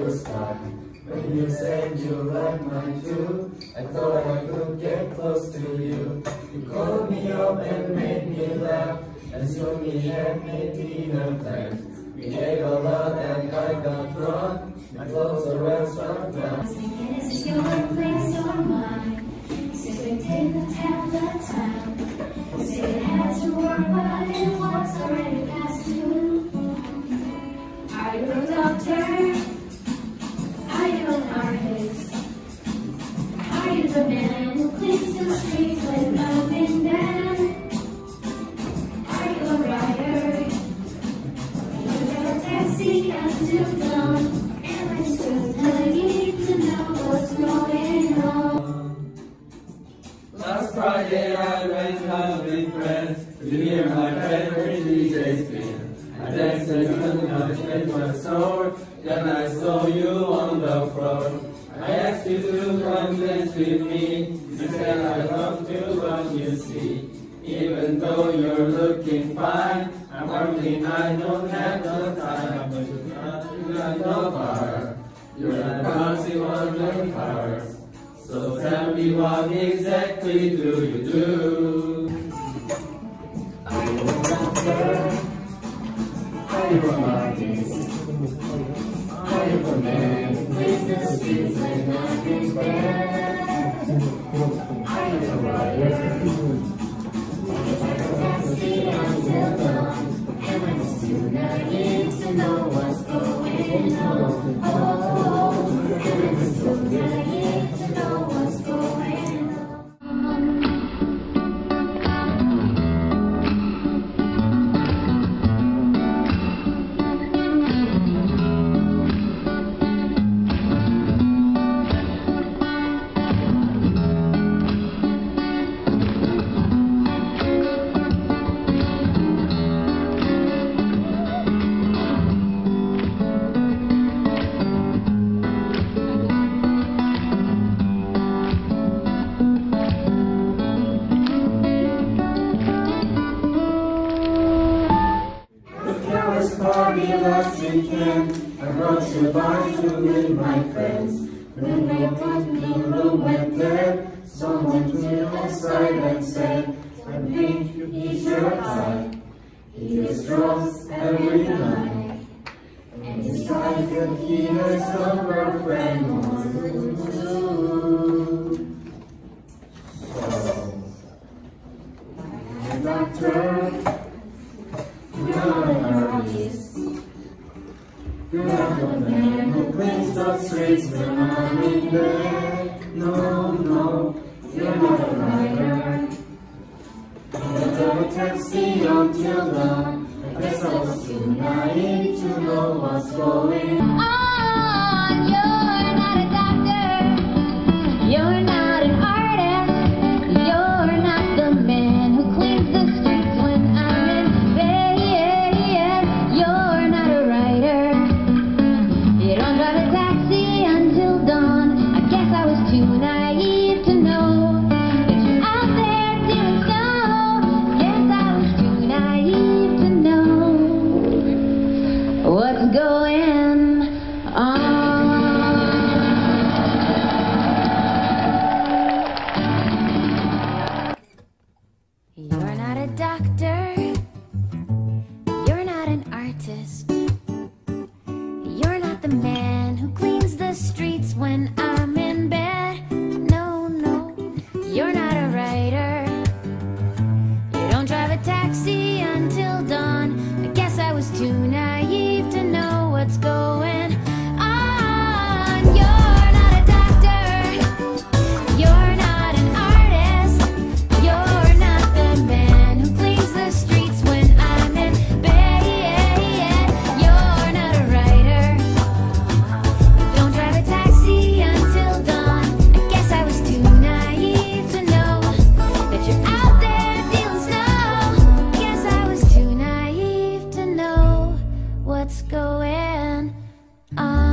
your style. When you said you like mine too, I thought I could get close to you. You called me up and made me laugh, and so we had made dinner plans. We ate a lot and I got drunk. My clothes are restaurant down. Is your place or mine? Since we didn't have the time. Said it had to work, but it was already past due. Are you a doctor? Last Friday I went out with friends to hear my favorite DJ spin. I danced until my then I saw you on the floor. I asked you to come dance with me, you said I love to what you see. Even though you're looking fine, I'm working, I don't have the time. The bar, you're bouncing on the cars. So tell me what exactly do you do? Are you a doctor? Are you an artist? Are you the man the streets when I'm? Are you a writer? A taxi until dawn, and I just do not need to know what's going last weekend. I brought you by to meet my friends. When they put me room there, someone came outside and said, I think he's your type. He destroys every night. And he's trying that he has a girlfriend or not the man who cleans the streets when I'm. No, no, you're not a. You drove a taxi until dawn. I guess I was too naive to know what's going on. going on.